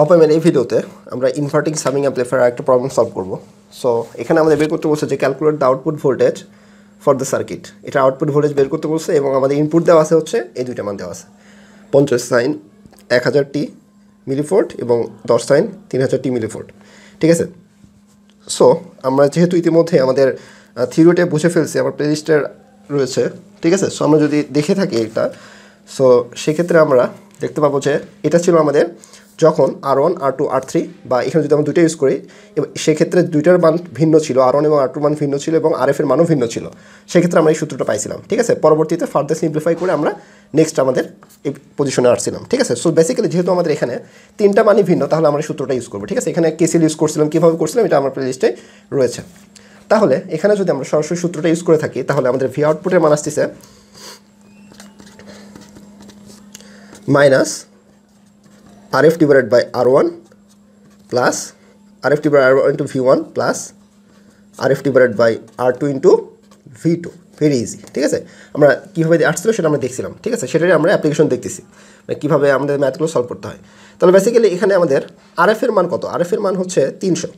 অপামের এই ভিডিওতে আমরা ইনভার্টিং সামিং অ্যাম্পলিফায়ার একটা প্রবলেম সলভ করব। সো এখানে আমাদের বের করতে বলছে যে calculate the output voltage for the circuit এটা আউটপুট ভোল্টেজ বের করতে বলছে এবং আমাদের ইনপুট দেওয়া আছে হচ্ছে এই দুইটা মান দেওয়া আছে। পঞ্চাশ সাইন এক হাজার টি মিলিফোর্ট এবং দশ সাইন তিন হাজার টি মিলিফোর্ট ঠিক আছে? সো আমরা যেহেতু ইতিমধ্যে আমাদের থিওরিটা বুঝে ফেলছি আমার প্লেলিস্টের রয়েছে, ঠিক আছে? সো আমরা যদি দেখে থাকি এটা সো সেক্ষেত্রে আমরা দেখতে পাবো যে এটা ছিল আমাদের যখন R one R two R three বা এখানে যদি আমরা দুইটা ইউজ করি সেক্ষেত্রে দুইটার মান ভিন্ন ছিল। আর ওয়ান এবং আর টু মান ভিন্ন ছিল এবং আর এফের মানও ভিন্ন ছিল। সেক্ষেত্রে আমরা এই সূত্রটা পাইছিলাম, ঠিক আছে? পরবর্তীতে ফার্দার সিম্পলিফাই করে আমরা নেক্সট আমাদের এই পজিশনে আসছিলাম, ঠিক আছে? সো বেসিক্যালি যেহেতু আমাদের এখানে তিনটা মানই ভিন্ন, তাহলে আমরা সূত্রটা ইউজ করব, ঠিক আছে? এখানে কেসিল ইউজ করছিলাম, কীভাবে করছিলাম, এটা আমার প্লেলিস্টে রয়েছে। তাহলে এখানে যদি আমরা সরাসরি সূত্রটা ইউজ করে থাকি, তাহলে আমাদের ভি আউটপুটের মান আসতেছে minus R F divide R one into V one plus R F divided by R two into V two very easy ঠিক আছে? আমরা কীভাবে আসছিল সেটা আমরা দেখছিলাম, ঠিক আছে? সেটাই আমরা অ্যাপ্লিকেশন দেখতেছি মানে কীভাবে আমাদের ম্যাথগুলো সলভ করতে হয়। তাহলে বেসিক্যালি এখানে আমাদের আর এফের মান কত? আর এফের মান হচ্ছে তিনশো।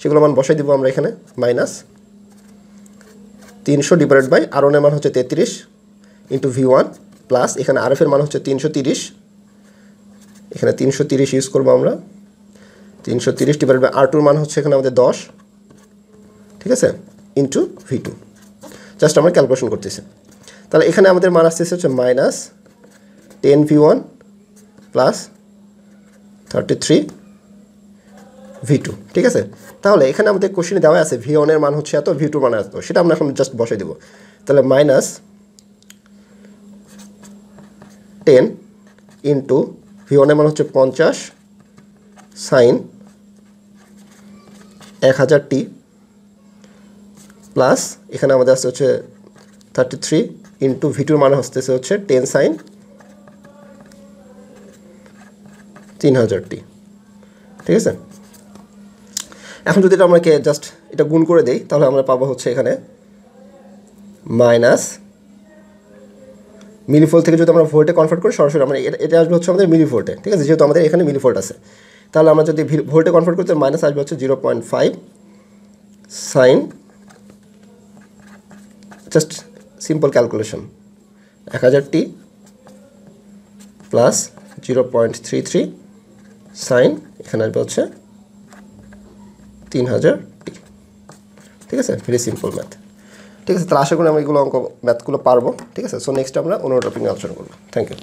সেগুলো মান বসাই দিব আমরা এখানে মাইনাস তিনশো ডিভাইডেড বাই আর ওয়ানের মান হচ্ছে তেত্রিশ ইন্টু ভি ওয়ান প্লাস এখানে আর এফের মান হচ্ছে তিনশো তিরিশ এখানে তিনশো তিরিশ ইউজ করব আমরা। তিনশো তিরিশ ডিভাইড বাই আর টুর মান হচ্ছে এখানে আমাদের দশ। ঠিক আছে? ইন্টু ভি টু জাস্ট আমরা ক্যালকুলেশন করতেছি। তাহলে এখানে আমাদের মান আসতেছে হচ্ছে minus ten V one plus thirty three V two ঠিক আছে? তাহলে এখানে আমাদের কোশ্চেনে দেওয়া আছে ভি ওয়ানের মান হচ্ছে এত ভি টুর মান এত। সেটা আমরা এখন জাস্ট বসাই দেবো। তাহলে মাইনাস টেন ইন্টু ভি ওয়ানের মান হচ্ছে পঞ্চাশ সাইন এক হাজার টি প্লাস এখানে আমাদের আসতে হচ্ছে থার্টি থ্রি ইন্টু ভিটুর মান আসতেছে হচ্ছে টেন সাইন তিন হাজার টি ঠিক আছে? এখন যদি এটা আমাকে জাস্ট এটা গুণ করে দেই, তাহলে আমরা পাবো হচ্ছে এখানে মাইনাস মিলিফোল্ট থেকে যদি আমরা ভোল্টে কনভার্ট করি, সরাসরি আমরা এটা এটা আসবে হচ্ছে আমাদের মিলিফোল্টে ঠিক আছে? যেহেতু আমাদের এখানে মিলিফোল্ট আছে। তাহলে আমরা যদি ভোল্টে কনভার্ট করতে মাইনাস আসবে হচ্ছে zero point five sine just simple calculation এক হাজার টি plus zero point three three sine এখানে আসবে হচ্ছে তিন হাজার টি ঠিক আছে? ভেরি সিম্পল ম্যাথ ঠিক আছে, তাহলে আশা করি আমি এগুলো অঙ্ক ম্যাথগুলো পারব। ঠিক আছে সো নেক্সট আমরা অন্য টপিক নিয়ে আলোচনা করব। Thank you